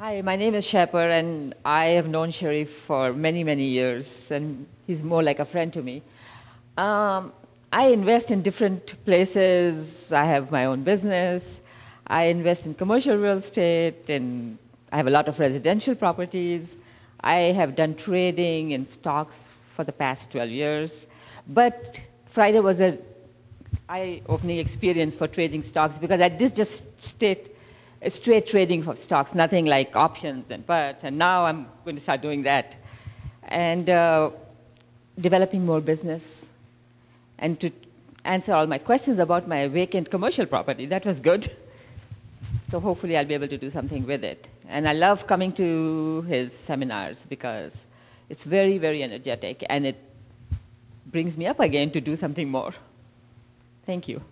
Hi, my name is Shahper, and I have known Cherif for many, many years, and he's more like a friend to me. Um, I invest in different places. I have my own business. I invest in commercial real estate, and I have a lot of residential properties. I have done trading in stocks for the past 12 years. But Friday was an eye-opening experience for trading stocks because I did just straight, straight trading for stocks, nothing like options and puts. And now I'm going to start doing that. And uh, developing more business and to answer all my questions about my vacant commercial property. That was good. So hopefully I'll be able to do something with it. And I love coming to his seminars because it's very, very energetic and it brings me up again to do something more. Thank you.